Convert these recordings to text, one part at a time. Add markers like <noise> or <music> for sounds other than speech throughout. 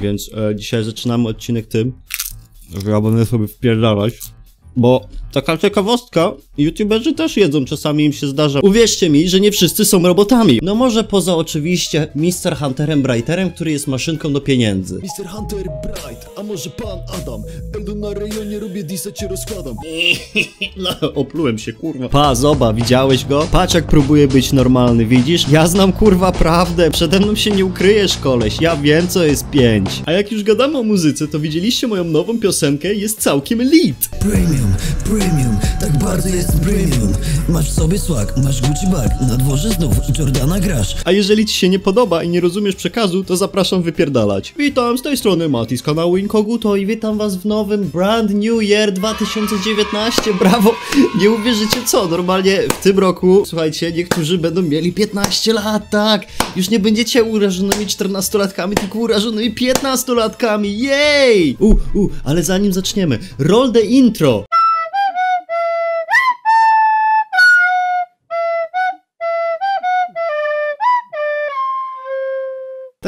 Więc e, dzisiaj zaczynamy odcinek tym, że ja będę sobie wpierdalać. Bo taka ciekawostka, youtuberzy też jedzą, czasami im się zdarza. Uwierzcie mi, że nie wszyscy są robotami. No może poza oczywiście Mr. Hunterem Brighterem, który jest maszynką do pieniędzy. Mr. Hunter Bright, a może pan Adam? Eldon na rejonie robię disa cię rozkładam. <laughs> No, oplułem się, kurwa. Pa, zoba, widziałeś go? Patrz jak próbuje być normalny, widzisz? Ja znam, kurwa, prawdę. Przede mną się nie ukryjesz, koleś. Ja wiem, co jest pięć. A jak już gadamy o muzyce, to widzieliście moją nową piosenkę? Jest całkiem lit. Premium, premium, tak bardzo jest premium. Masz w sobie swag, masz Gucci bag, na dworze znów Jordana grasz. A jeżeli ci się nie podoba i nie rozumiesz przekazu, to zapraszam wypierdalać. Witam, z tej strony Mati z kanału Inkoguto i witam was w nowym Brand New Year 2019. Brawo! Nie uwierzycie co, normalnie w tym roku, słuchajcie, niektórzy będą mieli 15 lat, tak? Już nie będziecie urażonymi 14-latkami, tylko urażonymi 15-latkami, jej! U, u, ale zanim zaczniemy, roll the intro!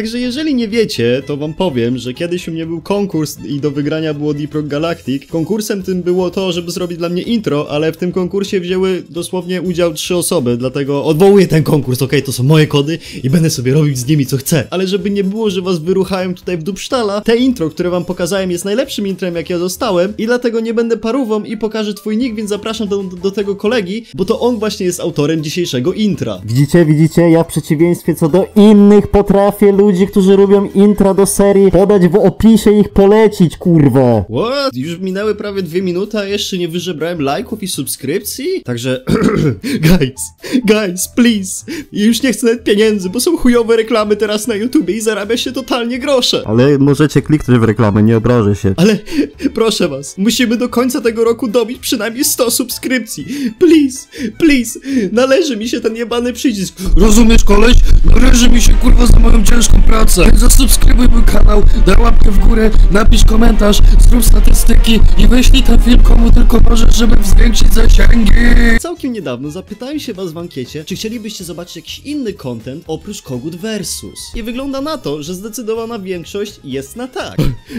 Także jeżeli nie wiecie, to wam powiem, że kiedyś u mnie był konkurs i do wygrania było Deep Rock Galactic. Konkursem tym było to, żeby zrobić dla mnie intro, ale w tym konkursie wzięły dosłownie udział trzy osoby, dlatego odwołuję ten konkurs, okej, to są moje kody i będę sobie robić z nimi co chcę. Ale żeby nie było, że was wyruchałem tutaj w dupsztala, te intro, które wam pokazałem jest najlepszym intrem jak ja dostałem i dlatego nie będę parówą i pokażę twój nick, więc zapraszam do, do tego kolegi, bo to on właśnie jest autorem dzisiejszego intra. Widzicie, widzicie, ja w przeciwieństwie co do innych potrafię ludzi, którzy robią intra do serii, podać w opisie ich polecić, kurwa. What? Już minęły prawie dwie minuty, a jeszcze nie wyżebrałem lajków i subskrypcji? Także, <clears throat> guys, guys, please. Ja już nie chcę nawet pieniędzy, bo są chujowe reklamy teraz na YouTubie i zarabia się totalnie grosze. Ale możecie kliknąć w reklamę, nie obrażę się. Ale <laughs> proszę was, musimy do końca tego roku dobić przynajmniej 100 subskrypcji. Please, please, należy mi się ten jebany przycisk. Rozumiesz koleś? Należy mi się kurwa za moją ciężką pracę. Zasubskrybuj mój kanał, daj łapkę w górę, napisz komentarz, zrób statystyki i wyślij ten film komu tylko możesz, żeby zwiększyć zasięgi. Całkiem niedawno zapytałem się was w ankiecie, czy chcielibyście zobaczyć jakiś inny content oprócz Kogut Versus. I wygląda na to, że zdecydowana większość jest na tak.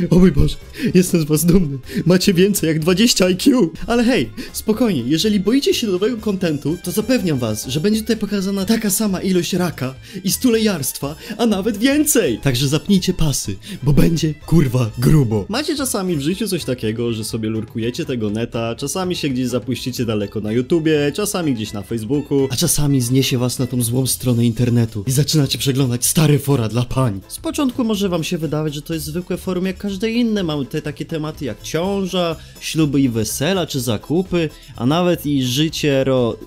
O mój Boże, jestem z was dumny. Macie więcej jak 20 IQ. Ale hej, spokojnie, jeżeli boicie się nowego kontentu, to zapewniam was, że będzie tutaj pokazana taka sama ilość raka i stulejarstwa, a nawet więcej. Także zapnijcie pasy, bo będzie kurwa grubo. Macie czasami w życiu coś takiego, że sobie lurkujecie tego neta, czasami się gdzieś zapuścicie daleko na YouTubie, czasami gdzieś na Facebooku, a czasami zniesie was na tą złą stronę internetu i zaczynacie przeglądać stare fora dla pań. Z początku może wam się wydawać, że to jest zwykłe forum jak każde inne. Mamy tutaj takie tematy jak ciąża, śluby i wesela, czy zakupy, a nawet i życie ro...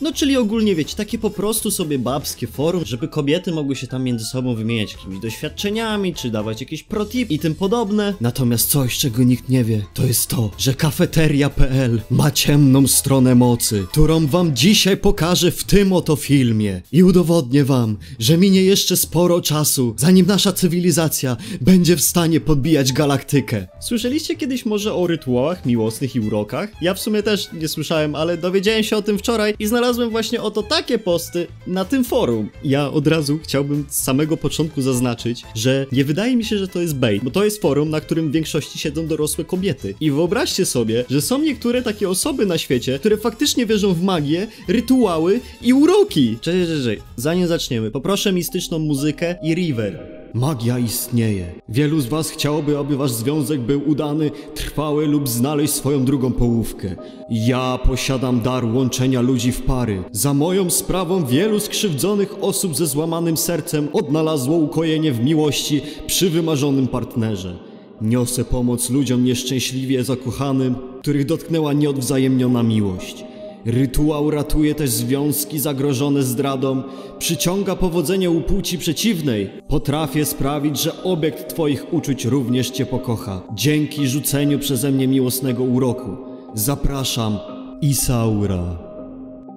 No czyli ogólnie wiecie, takie po prostu sobie babskie forum, żeby kobiety mogły się tam między sobą wymieniać jakimiś doświadczeniami, czy dawać jakieś protip i tym podobne. Natomiast coś, czego nikt nie wie, to jest to, że kafeteria.pl ma ciemną stronę mocy, którą wam dzisiaj pokażę w tym oto filmie. I udowodnię wam, że minie jeszcze sporo czasu, zanim nasza cywilizacja będzie w stanie podbijać galaktykę. Słyszeliście kiedyś może o rytuałach miłosnych i urokach? Ja w sumie też nie słyszałem, ale dowiedziałem się o tym wczoraj i znalazłem właśnie oto takie posty na tym forum. Ja od razu chciałbym z samego początku zaznaczyć, że nie wydaje mi się, że to jest bait, bo to jest forum, na którym w większości siedzą dorosłe kobiety. I wyobraźcie sobie, że są niektóre takie osoby na świecie, które faktycznie wierzą w magię, rytuały i uroki. Cześć, cześć, cześć. Zanim zaczniemy, poproszę mistyczną muzykę i river. Magia istnieje. Wielu z was chciałoby, aby wasz związek był udany, trwały lub znaleźć swoją drugą połówkę. Ja posiadam dar łączenia ludzi w pary. Za moją sprawą wielu skrzywdzonych osób ze złamanym sercem odnalazło ukojenie w miłości przy wymarzonym partnerze. Niosę pomoc ludziom nieszczęśliwie zakochanym, których dotknęła nieodwzajemniona miłość. Rytuał ratuje też związki zagrożone zdradą, przyciąga powodzenie u płci przeciwnej. Potrafię sprawić, że obiekt twoich uczuć również cię pokocha. Dzięki rzuceniu przeze mnie miłosnego uroku. Zapraszam, Isaura.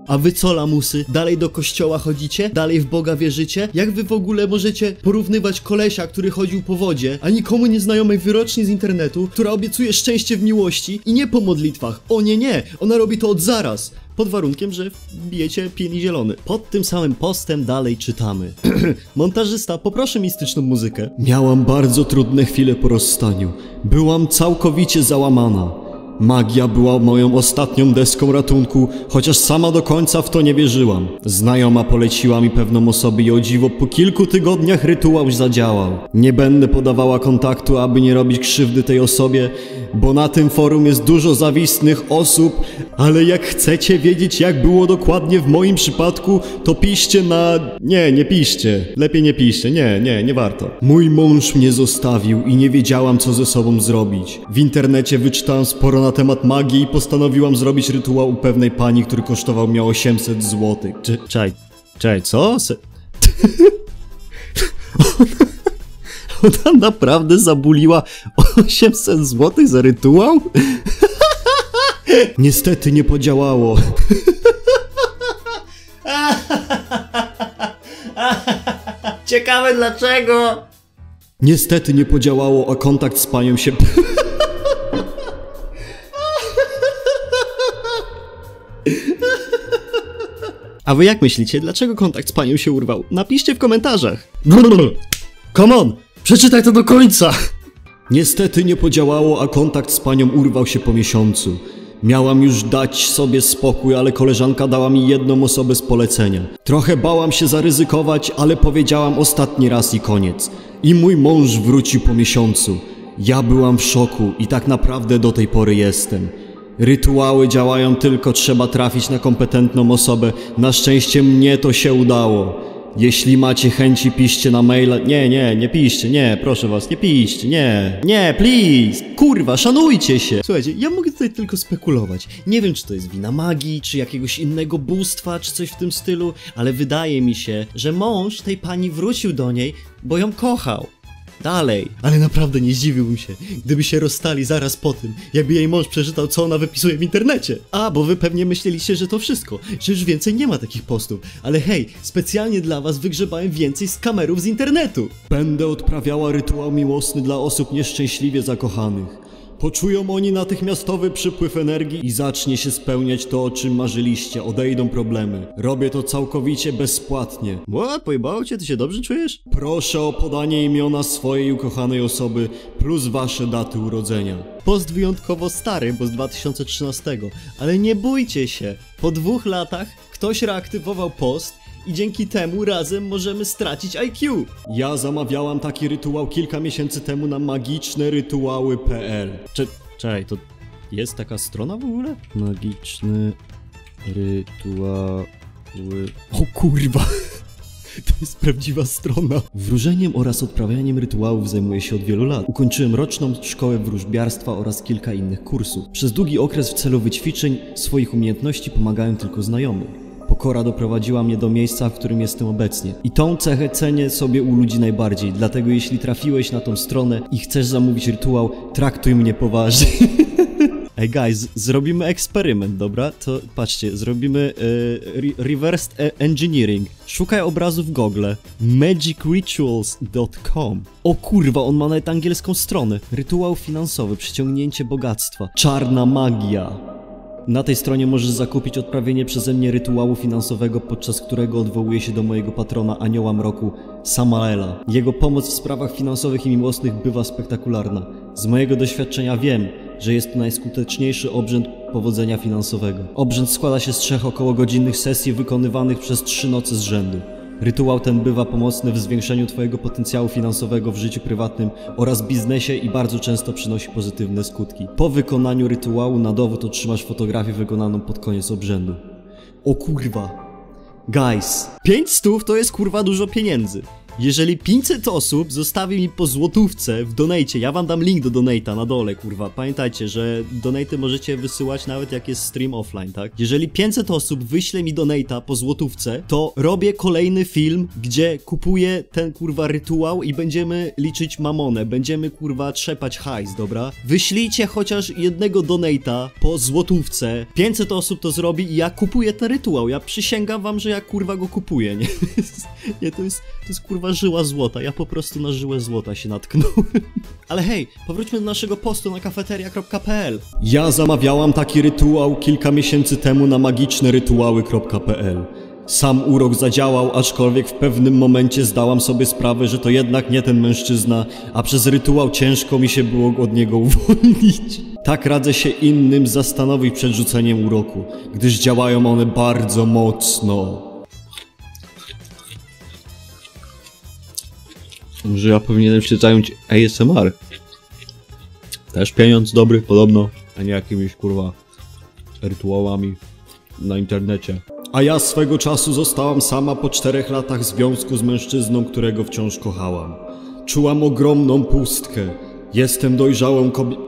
A wy co, lamusy? Dalej do kościoła chodzicie? Dalej w Boga wierzycie? Jak wy w ogóle możecie porównywać kolesia, który chodził po wodzie, a nikomu nieznajomej wyroczni z internetu, która obiecuje szczęście w miłości i nie po modlitwach? O nie, nie! Ona robi to od zaraz! pod warunkiem, że wbijecie pieni zielony. Pod tym samym postem dalej czytamy. <clears throat> Montażysta, poproszę mistyczną muzykę. Miałam bardzo trudne chwile po rozstaniu. Byłam całkowicie załamana. Magia była moją ostatnią deską ratunku, chociaż sama do końca w to nie wierzyłam. Znajoma poleciła mi pewną osobę i o dziwo po kilku tygodniach rytuał zadziałał. Nie będę podawała kontaktu, aby nie robić krzywdy tej osobie, bo na tym forum jest dużo zawistnych osób, ale jak chcecie wiedzieć jak było dokładnie w moim przypadku, to piszcie na... Nie, nie piszcie. Lepiej nie piszcie, nie, nie, nie warto. Mój mąż mnie zostawił i nie wiedziałam co ze sobą zrobić. W internecie wyczytałam sporo na temat magii i postanowiłam zrobić rytuał u pewnej pani, który kosztował mnie 800 zł. Czy, czaj, czaj, co? Se... <laughs> <laughs> Ona naprawdę zabuliła 800 zł za rytuał? <laughs> Niestety nie podziałało. <laughs> Ciekawe dlaczego? Niestety nie podziałało, a kontakt z panią się... <laughs> A wy jak myślicie, dlaczego kontakt z panią się urwał? Napiszcie w komentarzach. Come on! Przeczytaj to do końca! Niestety nie podziałało, a kontakt z panią urwał się po miesiącu. Miałam już dać sobie spokój, ale koleżanka dała mi jedną osobę z polecenia. Trochę bałam się zaryzykować, ale powiedziałam ostatni raz i koniec. I mój mąż wrócił po miesiącu. Ja byłam w szoku i tak naprawdę do tej pory jestem. Rytuały działają tylko trzeba trafić na kompetentną osobę. Na szczęście mnie to się udało. Jeśli macie chęci, piszcie na maila. Nie, nie, nie piszcie, nie, proszę was, nie piszcie, nie. Nie, please! Kurwa, szanujcie się! Słuchajcie, ja mogę tutaj tylko spekulować. Nie wiem, czy to jest wina magii, czy jakiegoś innego bóstwa, czy coś w tym stylu, ale wydaje mi się, że mąż tej pani wrócił do niej, bo ją kochał. Dalej. Ale naprawdę nie zdziwiłbym się, gdyby się rozstali zaraz po tym, jakby jej mąż przeczytał, co ona wypisuje w internecie. A, bo wy pewnie myśleliście, że to wszystko, że już więcej nie ma takich postów. Ale hej, specjalnie dla was wygrzebałem więcej z kamerów z internetu. Będę odprawiała rytuał miłosny dla osób nieszczęśliwie zakochanych. Poczują oni natychmiastowy przypływ energii i zacznie się spełniać to, o czym marzyliście. Odejdą problemy. Robię to całkowicie bezpłatnie. What? Pojebało cię? Ty się dobrze czujesz? Proszę o podanie imiona swojej ukochanej osoby plus wasze daty urodzenia. Post wyjątkowo stary, bo z 2013, ale nie bójcie się. Po dwóch latach ktoś reaktywował post i dzięki temu razem możemy stracić IQ. Ja zamawiałam taki rytuał kilka miesięcy temu na magicznerytuały.pl. Cze czekaj, to jest taka strona w ogóle? Magiczne rytuały. O kurwa! <laughs> To jest prawdziwa strona. Wróżeniem oraz odprawianiem rytuałów zajmuję się od wielu lat. Ukończyłem roczną szkołę wróżbiarstwa oraz kilka innych kursów. Przez długi okres w celu wyćwiczeń swoich umiejętności pomagałem tylko znajomym. Pokora doprowadziła mnie do miejsca, w którym jestem obecnie. I tą cechę cenię sobie u ludzi najbardziej, dlatego jeśli trafiłeś na tą stronę i chcesz zamówić rytuał, traktuj mnie poważnie. <laughs> Ej guys, zrobimy eksperyment, dobra? To patrzcie, zrobimy e, re reversed e engineering. Szukaj obrazu w Google. magicrituals.com O kurwa, on ma nawet angielską stronę. Rytuał finansowy, przyciągnięcie bogactwa. Czarna magia. Na tej stronie możesz zakupić odprawienie przeze mnie rytuału finansowego, podczas którego odwołuję się do mojego patrona Anioła Mroku, Samaela. Jego pomoc w sprawach finansowych i miłosnych bywa spektakularna. Z mojego doświadczenia wiem, że jest to najskuteczniejszy obrzęd powodzenia finansowego. Obrzęd składa się z trzech około godzinnych sesji wykonywanych przez trzy noce z rzędu. Rytuał ten bywa pomocny w zwiększeniu Twojego potencjału finansowego w życiu prywatnym oraz biznesie i bardzo często przynosi pozytywne skutki. Po wykonaniu rytuału na dowód otrzymasz fotografię wykonaną pod koniec obrzędu. O kurwa. Guys, 5 stów to jest kurwa dużo pieniędzy. Jeżeli 500 osób zostawi mi po złotówce w donate, ja wam dam link do donate'a na dole, kurwa. Pamiętajcie, że donaty możecie wysyłać nawet jak jest stream offline, tak? Jeżeli 500 osób wyśle mi donate'a po złotówce, to robię kolejny film, gdzie kupuję ten kurwa rytuał i będziemy liczyć mamonę, będziemy kurwa trzepać hajs, dobra? Wyślijcie chociaż jednego donate'a po złotówce, 500 osób to zrobi i ja kupuję ten rytuał, ja przysięgam wam, że ja kurwa go kupuję, nie? <laughs> nie, to jest, to jest kurwa kurwa żyła złota, ja po prostu na żyłę złota się natknąłem. <laughs> Ale hej, powróćmy do naszego postu na kafeteria.pl. Ja zamawiałam taki rytuał kilka miesięcy temu na magicznerytuały.pl. Sam urok zadziałał, aczkolwiek w pewnym momencie zdałam sobie sprawę, że to jednak nie ten mężczyzna, a przez rytuał ciężko mi się było od niego <laughs> uwolnić. Tak radzę się innym zastanowić przed rzuceniem uroku, gdyż działają one bardzo mocno. Może ja powinienem się zająć ASMR. Też pieniądz dobry, podobno, a nie jakimiś kurwa rytuałami na internecie. A ja swego czasu zostałam sama po czterech latach związku z mężczyzną, którego wciąż kochałam. Czułam ogromną pustkę. Jestem dojrzałą kobietą.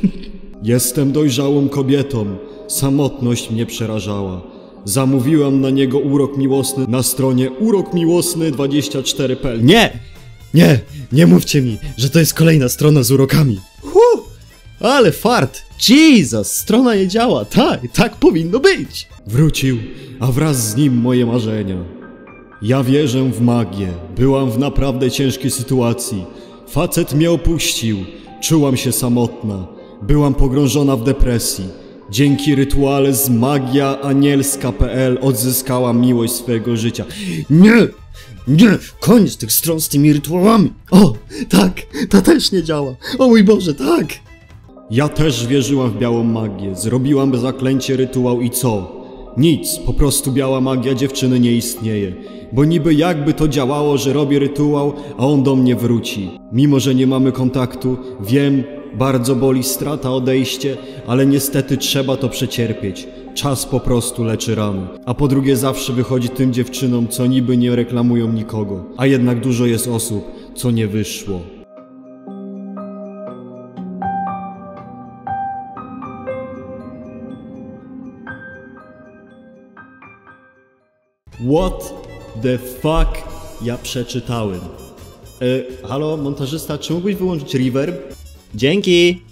<laughs> Jestem dojrzałą kobietą. Samotność mnie przerażała. Zamówiłam na niego urok miłosny na stronie urokmiłosny24.pl. Nie! Nie! Nie mówcie mi, że to jest kolejna strona z urokami. Huh! Ale fart! Jesus! Strona nie działa! Tak, tak powinno być! Wrócił, a wraz z nim moje marzenia. Ja wierzę w magię. Byłam w naprawdę ciężkiej sytuacji. Facet mnie opuścił. Czułam się samotna. Byłam pogrążona w depresji. Dzięki rytuale z magiaanielska.pl odzyskałam miłość swojego życia. Nie! Nie! Koniec tych stron z tymi rytuałami! O! Tak! Ta też nie działa! O mój Boże, tak! Ja też wierzyłam w białą magię. Zrobiłam zaklęcie, rytuał i co? Nic, po prostu biała magia dziewczyny nie istnieje. Bo niby jakby to działało, że robię rytuał, a on do mnie wróci. Mimo, że nie mamy kontaktu, wiem, bardzo boli strata, odejście, ale niestety trzeba to przecierpieć. Czas po prostu leczy rany. A po drugie zawsze wychodzi tym dziewczynom, co niby nie reklamują nikogo. A jednak dużo jest osób, co nie wyszło. What the fuck ja przeczytałem? E, halo, montażysta, czy mógłbyś wyłączyć reverb? Dzięki!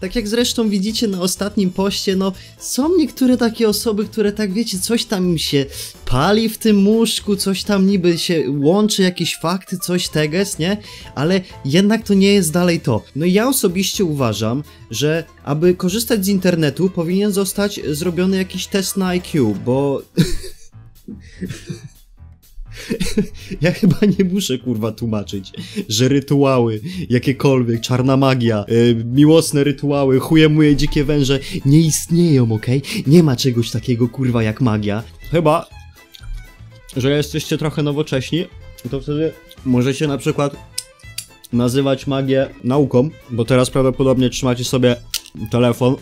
Tak jak zresztą widzicie na ostatnim poście, no są niektóre takie osoby, które tak wiecie, coś tam im się pali w tym łóżku, coś tam niby się łączy, jakieś fakty, coś teges, nie? Ale jednak to nie jest dalej to. No ja osobiście uważam, że aby korzystać z internetu powinien zostać zrobiony jakiś test na IQ, bo... <laughs> <laughs> Ja chyba nie muszę kurwa tłumaczyć, że rytuały, jakiekolwiek, czarna magia, yy, miłosne rytuały, chuje moje dzikie węże nie istnieją, okej? Nie ma czegoś takiego kurwa jak magia. Chyba, że jesteście trochę nowocześni, to wtedy możecie na przykład nazywać magię nauką, bo teraz prawdopodobnie trzymacie sobie telefon,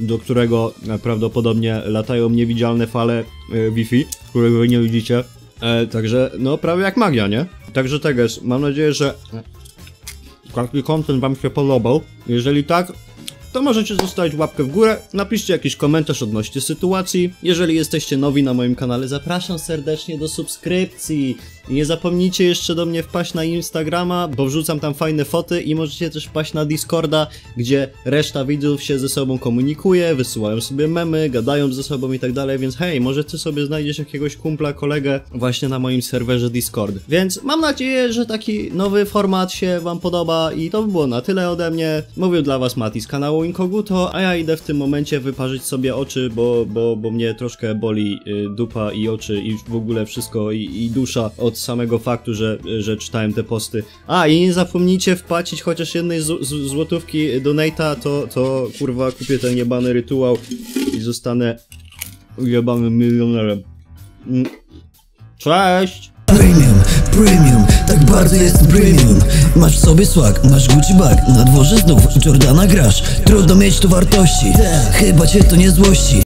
do którego prawdopodobnie latają niewidzialne fale e, Wi-Fi, którego wy nie widzicie. E, także, no prawie jak magia, nie? Także tak jest. Mam nadzieję, że taki content wam się podobał. Jeżeli tak, to możecie zostawić łapkę w górę, napiszcie jakiś komentarz odnośnie sytuacji. Jeżeli jesteście nowi na moim kanale, zapraszam serdecznie do subskrypcji. I nie zapomnijcie jeszcze do mnie wpaść na Instagrama, bo wrzucam tam fajne foty i możecie też wpaść na Discorda, gdzie reszta widzów się ze sobą komunikuje, wysyłają sobie memy, gadają ze sobą i tak dalej, więc hej, może ty sobie znajdziesz jakiegoś kumpla, kolegę właśnie na moim serwerze Discord. Więc mam nadzieję, że taki nowy format się wam podoba i to by było na tyle ode mnie. Mówił dla was Mati z kanału Inkoguto, a ja idę w tym momencie wyparzyć sobie oczy, bo, bo, bo mnie troszkę boli y, dupa i oczy i w ogóle wszystko i, i dusza od samego faktu, że, że czytałem te posty. A i nie zapomnijcie wpłacić chociaż jednej z, z, złotówki donate'a, to, to kurwa kupię ten jebany rytuał i zostanę jebanym milionerem. Mm. Cześć! Premium, premium, tak bardzo jest premium Masz w sobie swag, masz Gucci bag Na dworze znów Jordana grasz Trudno mieć tu wartości Chyba cię to nie złości